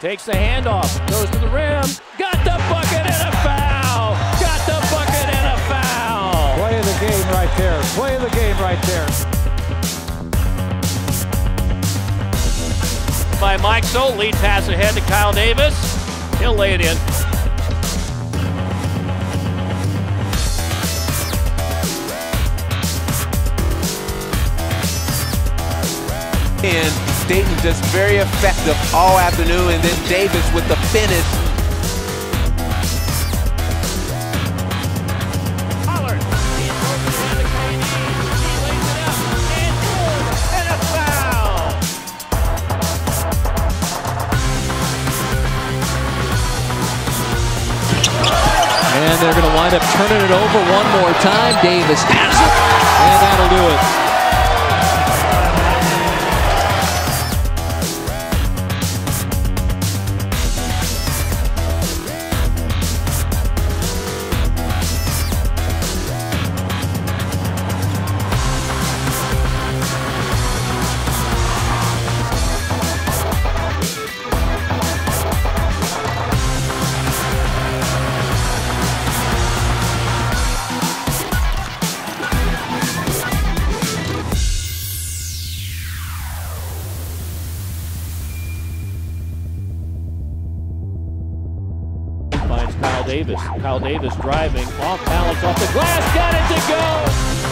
Takes the handoff, goes to the rim, got the bucket and a foul! Got the bucket and a foul! Play of the game right there. Play of the game right there. By Mikesell, lead pass ahead to Kyle Davis. He'll lay it in. And Dayton just very effective all afternoon, and then Davis with the finish. Pollard. He throws it ahead to KD. He lays it up. And good. And a foul. And they're going to wind up turning it over one more time. Davis has it, Davis. Kyle Davis driving off balance off the glass. Got it to go.